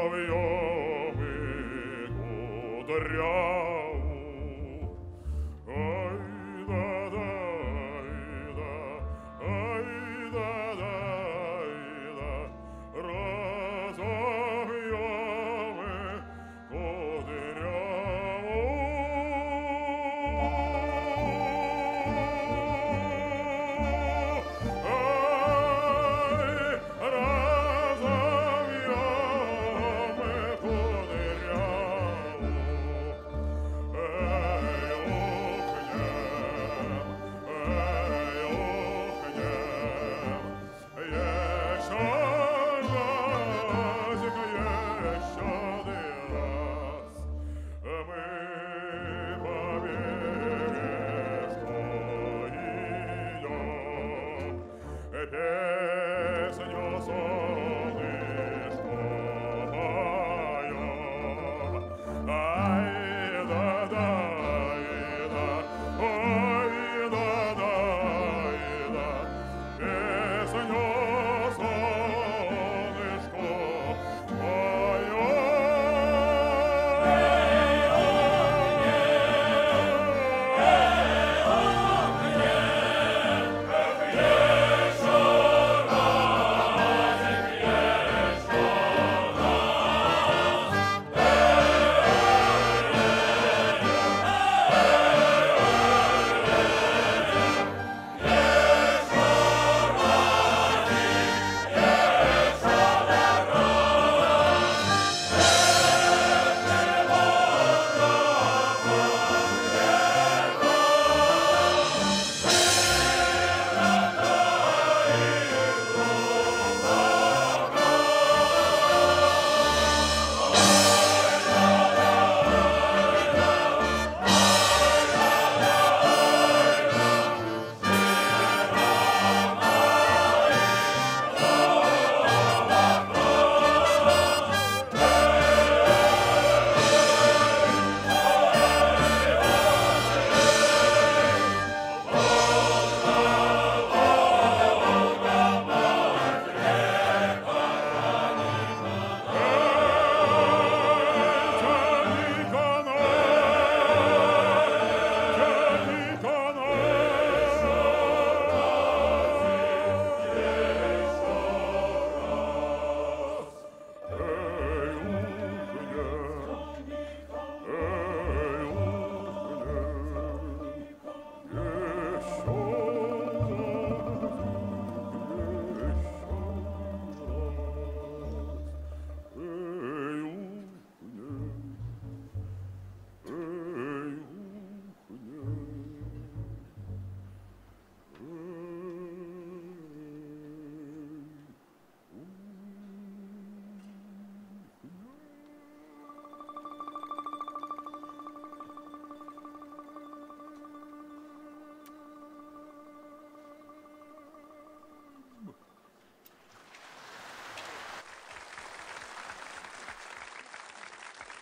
io mi godrò et es